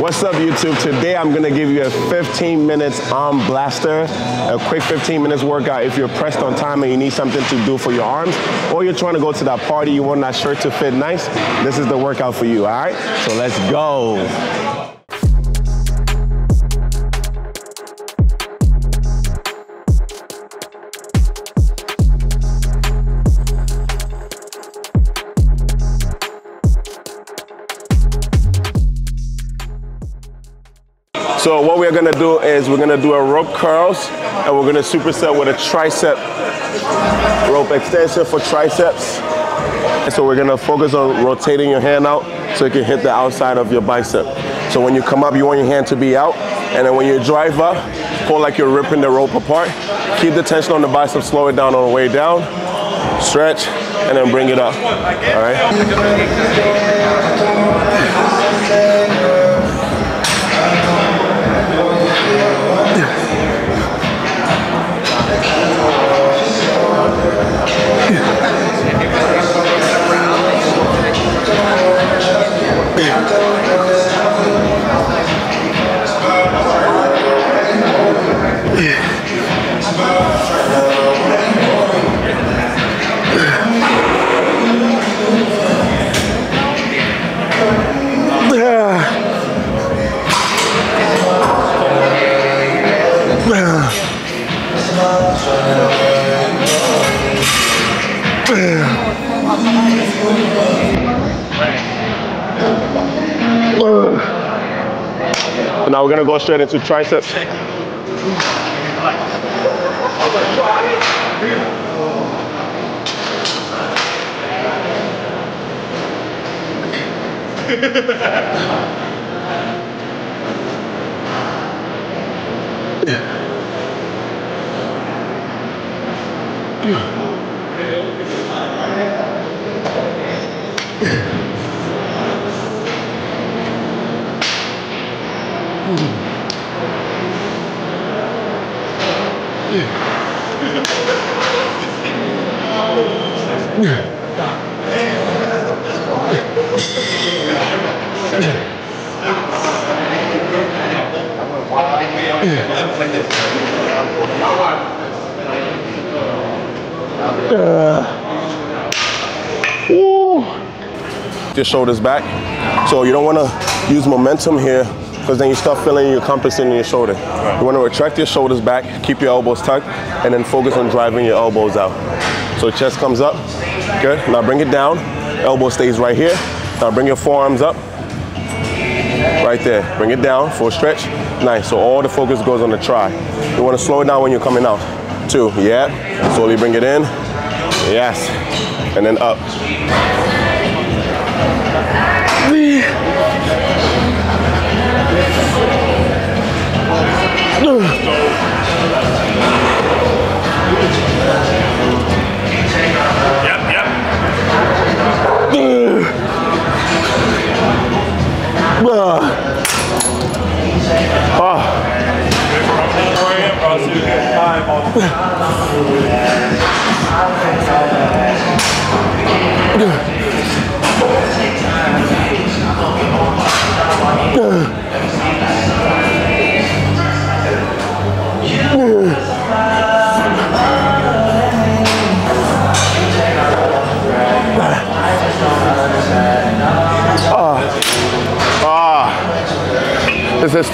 What's up YouTube? Today I'm gonna give you a 15 minutes arm blaster, a quick 15 minutes workout if you're pressed on time and you need something to do for your arms, or you're trying to go to that party, you want that shirt to fit nice, this is the workout for you, all right? So let's go. So what we're gonna do is we're gonna do a rope curls and we're gonna superset with a tricep rope extension for triceps. And so we're gonna focus on rotating your hand out so you can hit the outside of your bicep. So when you come up, you want your hand to be out. And then when you drive up, hold like you're ripping the rope apart. Keep the tension on the bicep, slow it down on the way down. Stretch, and then bring it up, all right? So now we're gonna go straight into triceps. Yeah. Your shoulders back. So you don't want to use momentum here because then you start feeling your compass in your shoulder. You want to retract your shoulders back, keep your elbows tucked, and then focus on driving your elbows out. So chest comes up. Good. Now bring it down. Elbow stays right here. Now bring your forearms up. Right there. Bring it down. Full stretch. Nice. So all the focus goes on the try. You want to slow it down when you're coming out. Two. Yeah. Slowly bring it in. Yes. And then up.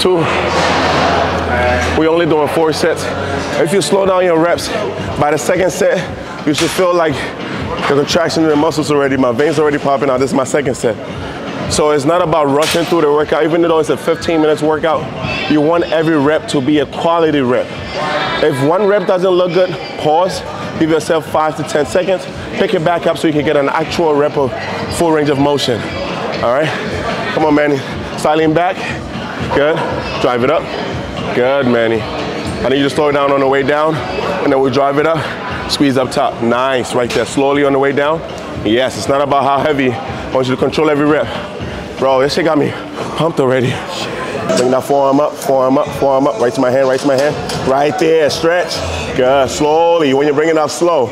Two. We only doing four sets. If you slow down your reps, by the second set, you should feel like the contraction in the muscles already. My veins already popping out. This is my second set. So it's not about rushing through the workout, even though it's a 15 minutes workout. You want every rep to be a quality rep. If one rep doesn't look good, pause, give yourself five to 10 seconds, pick it back up so you can get an actual rep of full range of motion. All right? Come on, Manny. Styling back. Good. Drive it up. Good, Manny. I need you to slow it down on the way down, and then we'll drive it up. Squeeze up top. Nice, right there. Slowly on the way down. Yes, it's not about how heavy. I want you to control every rep. Bro, this shit got me pumped already. Bring that forearm up, forearm up, forearm up. Right to my hand, right to my hand. Right there, stretch. Good, slowly. When you bring it up slow.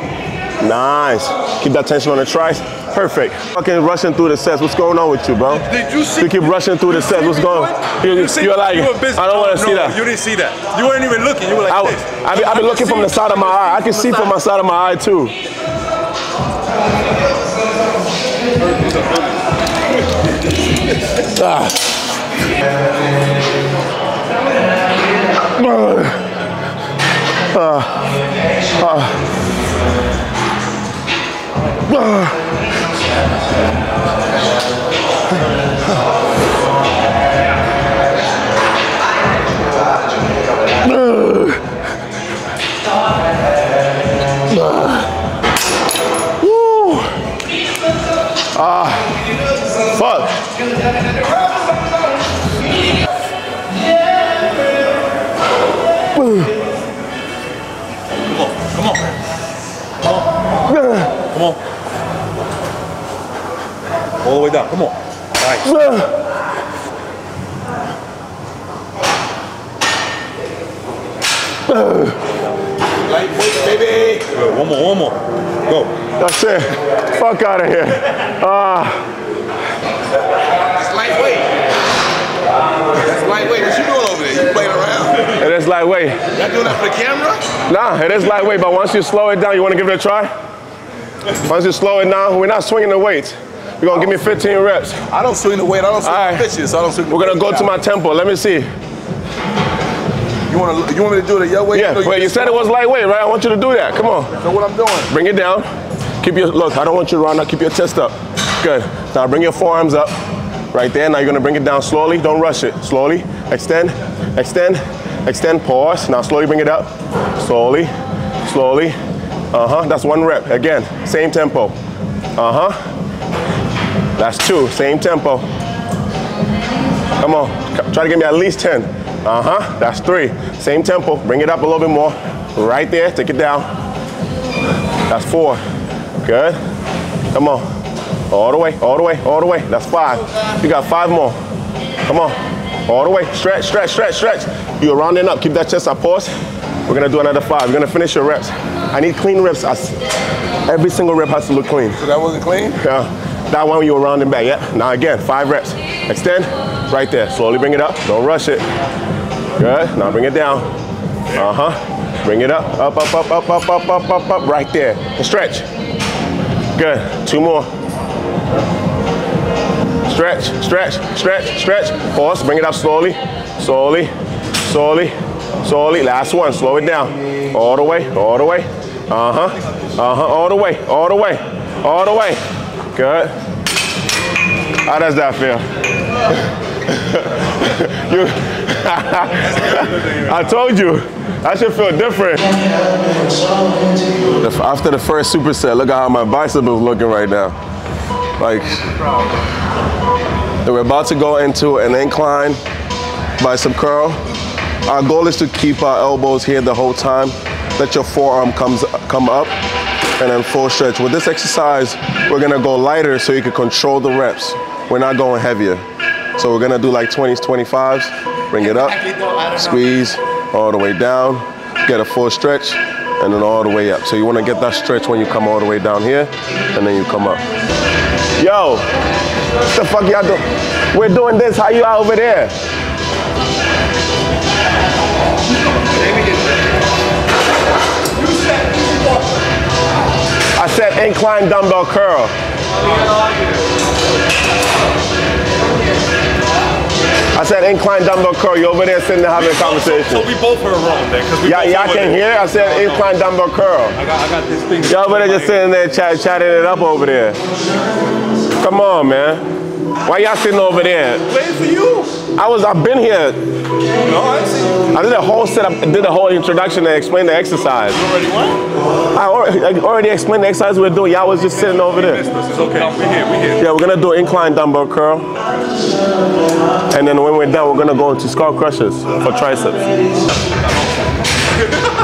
Nice. Keep that tension on the triceps. Perfect. Fucking rushing through the sets. What's going on with you, bro? Did you see? You keep rushing through the sets. What's going on? You, you're like, you were. I don't want to No, see that. You didn't see that. You weren't even looking. You were like I, this. I, be, I been looking from the side of my eye. I can see from my side of my eye too. Ah. Ah. Ah. Woo. Ah. Fuck. Come on. Come on. Come on. All the way down. Come on. Nice. Lightweight, baby. Good. One more. One more. Go. That's it. Fuck out of here. Ah. It's lightweight. That's lightweight. What you doing over there? You playing around? It is lightweight. Y'all doing that for the camera? Nah, it is lightweight, but once you slow it down, you want to give it a try? Once you slow it down, we're not swinging the weights. You're to give me 15 reps. I don't swing the weight. I don't swing right. the pitches. So I don't swing We're going to weight. go to my tempo. Let me see. You want to? You want me to do it your way? Yeah, No, wait, you said it was lightweight, right? I want you to do that. Come on. So what I'm doing? Bring it down. Keep your, look, I don't want you to run. Now keep your chest up. Good. Now bring your forearms up. Right there. Now you're going to bring it down slowly. Don't rush it. Slowly. Extend, extend, extend. Pause. Now slowly bring it up. Slowly, slowly. Uh huh. That's one rep. Again, same tempo. Uh huh. That's two. Same tempo. Come on. Try to get me at least 10. Uh huh. That's three. Same tempo. Bring it up a little bit more. Right there. Take it down. That's four. Good. Come on. All the way, all the way, all the way. That's five. You got five more. Come on. All the way. Stretch, stretch, stretch, stretch. You're rounding up. Keep that chest up. Pause. We're gonna do another five. You're gonna finish your reps. I need clean reps. Every single rep has to look clean. So that wasn't clean. Yeah. That one you were rounding back. Yeah. Now again, five reps. Extend. Right there. Slowly bring it up. Don't rush it. Good. Now bring it down. Uh huh. Bring it up. Up, up, up, up, up, up, up, up, up. Right there. And stretch. Good. Two more. Stretch, stretch, stretch, stretch. Pause. Bring it up slowly, slowly, slowly, slowly. Last one. Slow it down. All the way, all the way. Uh huh. Uh huh. All the way, all the way, all the way. Good. How does that feel? you. I told you. I should feel different. After the first superset, look at how my bicep is looking right now. Like, we're about to go into an incline bicep curl. Our goal is to keep our elbows here the whole time. Let your forearm comes come up and then full stretch. With this exercise, we're gonna go lighter so you can control the reps. We're not going heavier. So we're gonna do like 20s, 25s. Bring it up, squeeze all the way down, get a full stretch, and then all the way up. So you wanna get that stretch when you come all the way down here, and then you come up. Yo, what the fuck y'all doing? We're doing this. How you out over there? I said incline dumbbell curl. I said incline dumbbell curl. You over there sitting there having a conversation. So we both heard wrong then, Y'all, y'all can hear? I said incline dumbbell curl. I got, I got this thing. Y'all over there just sitting there chat, chatting it up over there. Come on, man. Why y'all sitting over there? Playing for you. I was, I've been here. No, I see. I did a whole setup, did a whole introduction and explained the exercise. already won. I already, I already explained the exercise we are doing. Y'all was just sitting over there. It's okay. We here. We here. Yeah, we're gonna do incline dumbbell curl. And then when we're done, we're gonna go into skull crushers for triceps.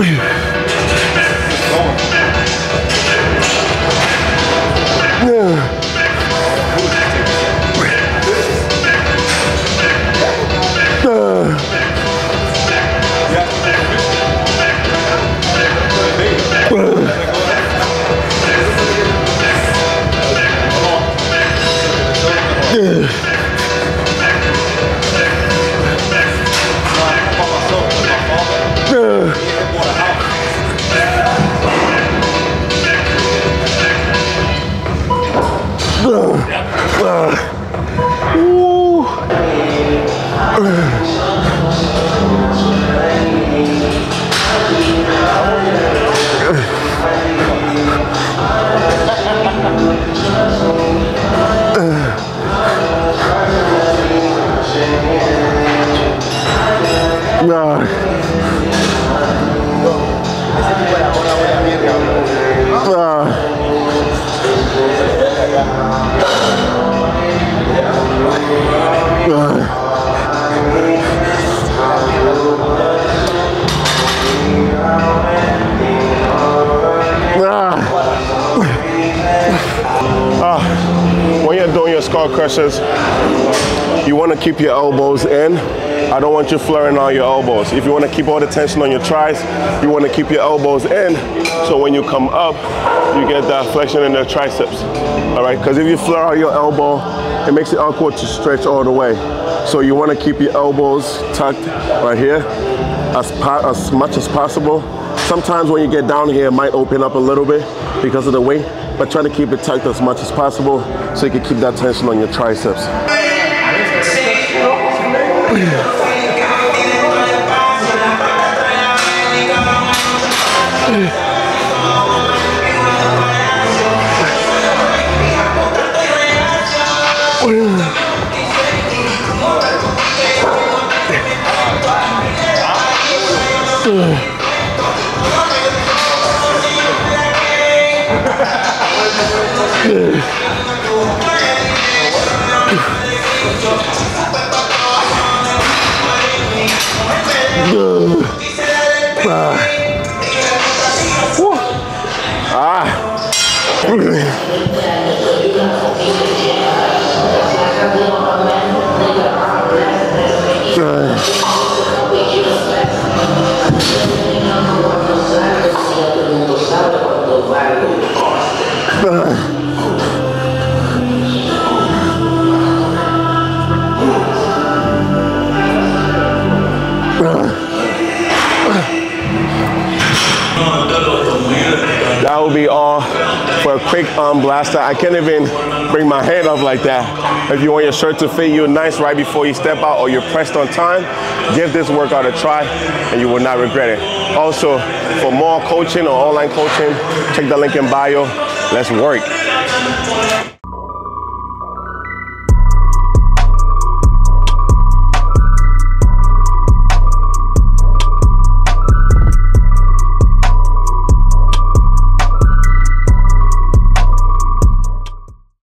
Yeah. Ah, skull crushers, you want to keep your elbows in. I don't want you flaring on your elbows. If you want to keep all the tension on your tris, you want to keep your elbows in. So when you come up, you get that flexion in the triceps. All right, because if you flare out your elbow, it makes it awkward to stretch all the way. So you want to keep your elbows tucked right here as, as much as possible. Sometimes when you get down here, it might open up a little bit because of the weight, but try to keep it tucked as much as possible so you can keep that tension on your triceps. That arm blaster. I can't even bring my hand up like that. If you want your shirt to fit you nice right before you step out or you're pressed on time, give this workout a try and you will not regret it. Also, for more coaching or online coaching, check the link in bio. Let's work.